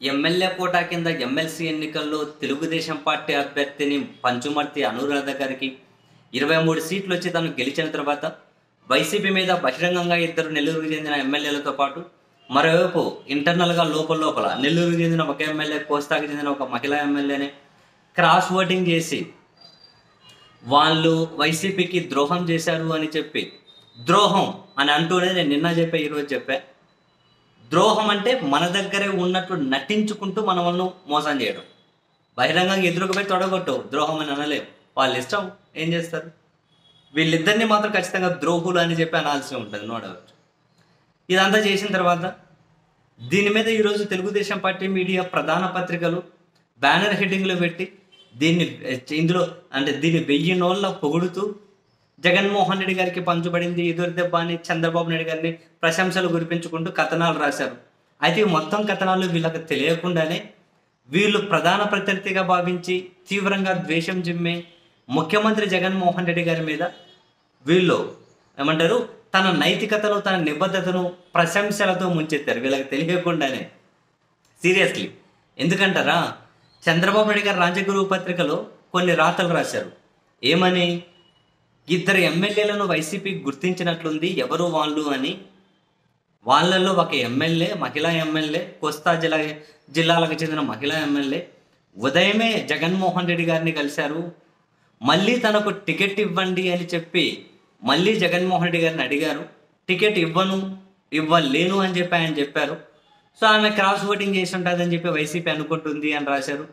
MLA quota కింద MLC ఎన్నికల్లో Telugu Desam party అభ్యర్థిని పంచుమర్తి అనురాధ గారికి ఇరవై మూడు సీట్లు వచ్చి తను గెలిచిన తర్వాత వైసీపీ మీద బహిరంగంగా ఇద్దరు నెల్లూరుకు చెందిన ఎమ్మెల్యేలతో పాటు మరోవైపు ఇంటర్నల్గా లోపల లోపల నెల్లూరుకు చెందిన ఒక ఎమ్మెల్యే కోస్తాకి చెందిన ఒక మహిళా ఎమ్మెల్యేని క్రాస్ ఓటింగ్ చేసి వాళ్ళు వైసీపీకి ద్రోహం చేశారు అని చెప్పి ద్రోహం అని అంటూనే నేను నిన్న చెప్పే ఈరోజు చెప్పా ద్రోహం అంటే మన దగ్గరే ఉన్నట్టు నటించుకుంటూ మనల్ని మోసం చేయడం. బహిరంగంగా ఎదురుకుపోయి తొడగొట్టు ద్రోహం అని అనలేవు. వాళ్ళ ఇష్టం ఏం చేస్తారు? వీళ్ళిద్దరిని మాత్రం ఖచ్చితంగా ద్రోహులు అని చెప్పి అనాల్సి ఉంటుంది నో డౌట్. ఇదంతా చేసిన తర్వాత దీని మీద ఈరోజు తెలుగుదేశం పార్టీ మీడియా ప్రధాన పత్రికలు బ్యానర్ హెడ్డింగ్లు పెట్టి దీన్ని ఇందులో అంటే దీన్ని వెయ్యి నోళ్ళ పొగుడుతూ జగన్మోహన్ రెడ్డి గారికి పంచబడింది ఎదురు దెబ్బ అని చంద్రబాబు నాయుడు గారిని ప్రశంసలు గురిపించుకుంటూ కథనాలు రాశారు. అయితే మొత్తం కథనాలు వీళ్ళకి తెలియకుండానే వీళ్ళు ప్రధాన ప్రత్యర్థిగా భావించి తీవ్రంగా ద్వేషం జిమ్మే ముఖ్యమంత్రి జగన్మోహన్ రెడ్డి గారి మీద వీళ్ళు ఏమంటారు తన నైతికతను తన నిబద్ధతను ప్రశంసలతో ముంచెత్తారు. వీళ్ళకి తెలియకుండానే. సీరియస్లీ. ఎందుకంటారా చంద్రబాబు నాయుడు గారు రాజగురువు పత్రికలో కొన్ని రాతలు రాశారు. ఏమని? ఇద్దరు ఎమ్మెల్యేలను వైసీపీ గుర్తించినట్లుంది ఎవరు వాళ్ళు అని. వాళ్ళల్లో ఒక ఎమ్మెల్యే మహిళా ఎమ్మెల్యే కోస్తా జిల్లా జిల్లాలకు చెందిన మహిళా ఎమ్మెల్యే. ఉదయమే జగన్మోహన్ రెడ్డి గారిని కలిశారు. మళ్ళీ తనకు టికెట్ ఇవ్వండి అని చెప్పి మళ్ళీ జగన్మోహన్ రెడ్డి గారిని అడిగారు. టికెట్ ఇవ్వను ఇవ్వలేను అని చెప్పి ఆయన చెప్పారు. సో ఆమె క్రాస్ ఓటింగ్ చేసి ఉంటుందని చెప్పి వైసీపీ అనుకుంటుంది అని రాశారు.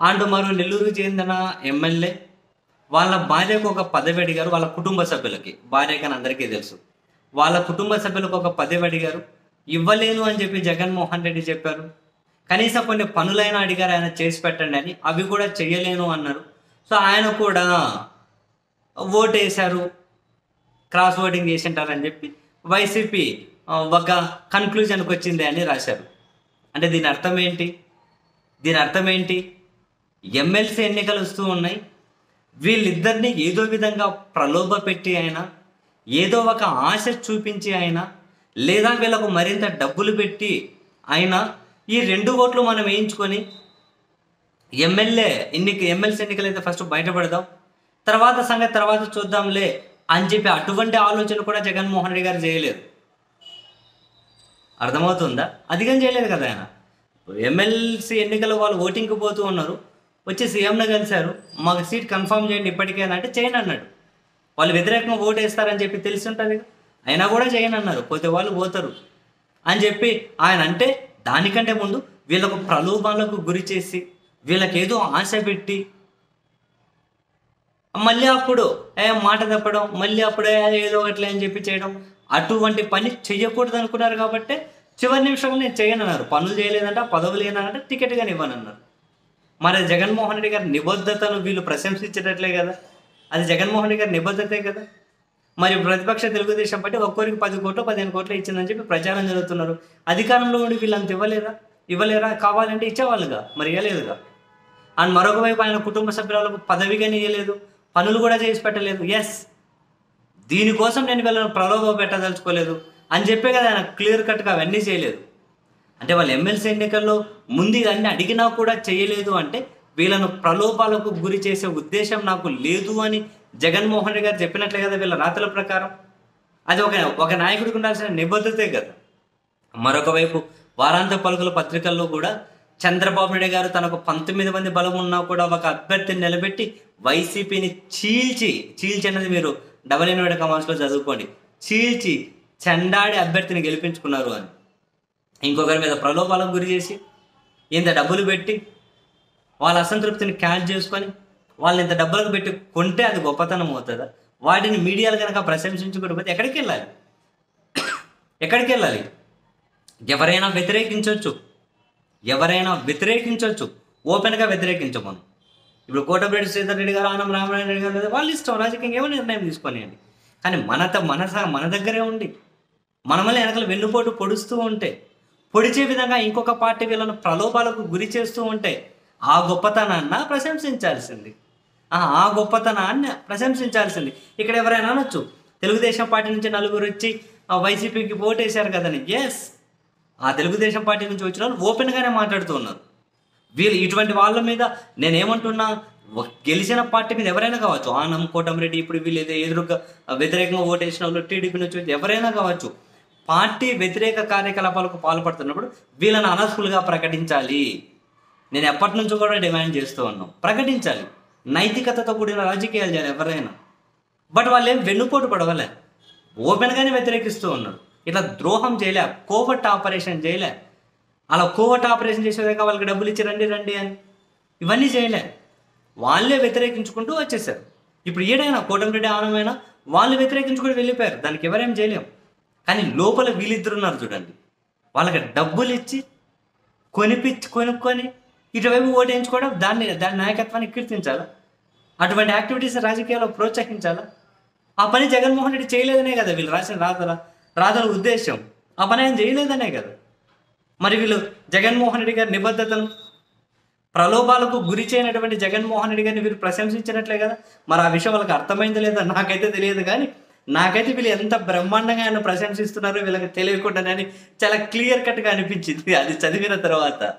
అండ్ మరో నెల్లూరుకు చెందిన ఎమ్మెల్యే వాళ్ళ భార్యకు ఒక పదవి అడిగారు వాళ్ళ కుటుంబ సభ్యులకి. భార్య కానీ అందరికీ తెలుసు. వాళ్ళ కుటుంబ సభ్యులకు ఒక పదవి అడిగారు. ఇవ్వలేను అని చెప్పి జగన్మోహన్ రెడ్డి చెప్పారు. కనీసం కొన్ని పనులైనా అడిగారు ఆయన చేసి పెట్టండి అని. అవి కూడా చెయ్యలేను అన్నారు. సో ఆయన కూడా ఓటు వేశారు. క్రాస్ ఓటింగ్ చేసింటారని చెప్పి వైసీపీ ఒక కన్క్లూజన్కి వచ్చింది అని రాశారు. అంటే దీని అర్థం ఏంటి? దీని అర్థం ఏంటి? ఎమ్మెల్సీ ఎన్నికలు వస్తూ ఉన్నాయి. వీళ్ళిద్దరిని ఏదో విధంగా ప్రలోభ పెట్టి అయినా ఏదో ఒక ఆశ చూపించి అయినా లేదా వీళ్ళకు మరింత డబ్బులు పెట్టి అయినా ఈ రెండు ఓట్లు మనం వేయించుకొని ఎమ్మెల్యే ఎన్నిక ఎమ్మెల్సీ ఎన్నికలు అయితే ఫస్ట్ బయటపడదాం తర్వాత సంగతి తర్వాత చూద్దాంలే అని చెప్పి అటువంటి ఆలోచన కూడా జగన్మోహన్ రెడ్డి గారు చేయలేదు. అర్థమవుతుందా? అధికం చేయలేదు కదా ఆయన. ఎమ్మెల్సీ ఎన్నికల వాళ్ళు ఓటింగ్కి పోతూ ఉన్నారు. వచ్చి సీఎంను కలిశారు. మాకు సీట్ కన్ఫర్మ్ చేయండి ఇప్పటికైనా అంటే చేయను అన్నాడు. వాళ్ళు వ్యతిరేకంగా ఓటు వేస్తారని చెప్పి తెలిసి ఉంటుంది అయినా కూడా చేయను అన్నారు. పోతే వాళ్ళు పోతారు. అని చెప్పి ఆయన అంటే దానికంటే ముందు వీళ్ళకు ప్రలోభాలకు గురి చేసి వీళ్ళకి ఏదో ఆశ పెట్టి మళ్ళీ అప్పుడు ఏ మాట తప్పడం మళ్ళీ అప్పుడే ఏదో ఒకటి అని చెప్పి చేయడం అటువంటి పని చేయకూడదు అనుకున్నారు కాబట్టి చివరి నిమిషంలో నేను చేయనన్నారు. పనులు చేయలేదంట పదవులు లేదంటే టికెట్ కానీ ఇవ్వనన్నారు. మరి జగన్మోహన్ రెడ్డి గారి నిబద్ధతను వీళ్ళు ప్రశంసించేటట్లే కదా? అది జగన్మోహన్ రెడ్డి గారి నిబద్ధతే కదా? మరి ప్రతిపక్ష తెలుగుదేశం పార్టీ ఒక్కొరికి పది కోట్లు పదిహేను కోట్లు ఇచ్చిందని చెప్పి ప్రచారం జరుగుతున్నారు. అధికారంలో ఉండి వీళ్ళంత ఇవ్వలేదా ఇవ్వలేరా? కావాలంటే ఇచ్చేవాళ్ళుగా? మరి ఇవ్వలేదుగా అండ్ మరొక వైపు ఆయన కుటుంబ సభ్యులకు పదవి కానీ ఇవ్వలేదు పనులు కూడా చేసి పెట్టలేదు. ఎస్ దీనికోసం నేను వీళ్ళని ప్రలోభ పెట్టదలుచుకోలేదు. అని చెప్పే కదా ఆయన క్లియర్ కట్గా అవన్నీ చేయలేదు. అంటే వాళ్ళు ఎమ్మెల్సీ ఎన్నికల్లో ముందు ఇవన్నీ అడిగినా కూడా చేయలేదు అంటే వీళ్ళను ప్రలోభాలకు గురి చేసే ఉద్దేశం నాకు లేదు అని జగన్మోహన్ రెడ్డి గారు చెప్పినట్లే కదా వీళ్ళ రాతల ప్రకారం. అది ఒక ఒక నాయకుడికి ఉండాల్సిన నిబద్ధతే కదా. మరొక వైపు వారాంత పలుకుల పత్రికల్లో కూడా చంద్రబాబు నాయుడు గారు తనకు పంతొమ్మిది మంది బలం ఉన్నా కూడా ఒక అభ్యర్థిని నిలబెట్టి వైసీపీని చీల్చి చీల్చి అన్నది మీరు డబల్ ఇన్వర్డ్ కమాన్స్లో చదువుకోండి. చీల్చి చెండాడి అభ్యర్థిని గెలిపించుకున్నారు అని. ఇంకొకరి మీద ప్రలోభాలకు గురి చేసి ఇంత డబ్బులు పెట్టి వాళ్ళ అసంతృప్తిని క్యాచ్ చేసుకొని వాళ్ళని ఇంత డబ్బులకు పెట్టి కొంటే అది గొప్పతనం అవుతుందా? వాటిని మీడియాలు కనుక ప్రశంసించుకుంటూ ఎక్కడికి వెళ్ళాలి? ఎక్కడికి వెళ్ళాలి? ఎవరైనా వ్యతిరేకించవచ్చు. ఎవరైనా వ్యతిరేకించవచ్చు. ఓపెన్గా వ్యతిరేకించమను. ఇప్పుడు కోటమిరెడ్డి శ్రీధర్ రెడ్డి గారు ఆనం రామనారాయణ రెడ్డి గారు వాళ్ళు ఇష్టం రాజకీయంగా ఏమో నిర్ణయం తీసుకొనియండి. కానీ మనత మనస మన దగ్గరే ఉండి మన వల్ల వెనకలు వెన్నుపోటు పొడుస్తూ ఉంటే పొడిచే విధంగా ఇంకొక పార్టీ వీళ్ళను ప్రలోభాలకు గురి చేస్తూ ఉంటే ఆ గొప్పతనాన్న ప్రశంసించాల్సింది. ఆ గొప్పతనాన్ని ప్రశంసించాల్సింది. ఇక్కడ ఎవరైనా అనొచ్చు తెలుగుదేశం పార్టీ నుంచి నలుగురు వచ్చి ఆ వైసీపీకి ఓటేశారు కదని. ఎస్ ఆ తెలుగుదేశం పార్టీ నుంచి వచ్చిన వాళ్ళు ఓపెన్గానే మాట్లాడుతూ ఉన్నారు. వీళ్ళు ఇటువంటి వాళ్ళ మీద నేనేమంటున్నా గెలిచిన పార్టీ మీద ఎవరైనా కావచ్చు ఆనం కోటమిరెడ్డి ఇప్పుడు వీళ్ళు ఏదో ఎదురుగా వ్యతిరేకంగా ఓటేసిన వాళ్ళు టీడీపీ నుంచి ఎవరైనా కావచ్చు పార్టీ వ్యతిరేక కార్యకలాపాలకు పాల్పడుతున్నప్పుడు వీళ్ళని అనర్హులుగా ప్రకటించాలి. నేను ఎప్పటి నుంచో కూడా డిమాండ్ చేస్తూ ఉన్నాం. ప్రకటించాలి. నైతికతతో కూడిన రాజకీయాలు చేయాలి ఎవరైనా. బట్ వాళ్ళు ఏం వెన్నుపోటు పడవలే. ఓపెన్గానే వ్యతిరేకిస్తూ ఉన్నారు. ఇట్లా ద్రోహం చేయలే. కోవట్ ఆపరేషన్ చేయలే. అలా కోవట్ ఆపరేషన్ చేసేదాకా వాళ్ళకి డబ్బులు ఇచ్చి రండి రండి అని. ఇవన్నీ చేయలే. వాళ్ళే వ్యతిరేకించుకుంటూ వచ్చేసారు. ఇప్పుడు ఏడైనా కోటమిరెడ్డి ఆనమైనా వాళ్ళు వ్యతిరేకించుకుని వెళ్ళిపోయారు. దానికి ఎవరేం చేయలేం. కానీ లోపల వీళ్ళిద్దరు ఉన్నారు చూడండి. వాళ్ళకి డబ్బులు ఇచ్చి కొనిపించి కొనుక్కొని ఇటువైపు ఓటేయించుకోవడం దాన్ని దాని నాయకత్వాన్ని కీర్తించాలా? అటువంటి యాక్టివిటీస్ రాజకీయాల్లో ప్రోత్సహించాలా? ఆ పని జగన్మోహన్ రెడ్డి చేయలేదనే కదా వీళ్ళు రాసిన రాతల రాతల ఉద్దేశం. ఆ పని ఆయన చేయలేదనే కదా. మరి వీళ్ళు జగన్మోహన్ రెడ్డి గారి నిబద్ధతను ప్రలోభాలకు గురి చేయనటువంటి జగన్మోహన్ రెడ్డి గారిని వీరు ప్రశంసించినట్లే కదా? మరి ఆ విషయం వాళ్ళకి అర్థమైందో లేదా నాకైతే తెలియదు కానీ నాకైతే వీళ్ళు ఎంత బ్రహ్మాండంగా ఆయన ప్రశంసిస్తున్నారో వీళ్ళకి తెలియకుండానే చాలా క్లియర్ కట్గా అనిపించింది. అది చదివిన తర్వాత.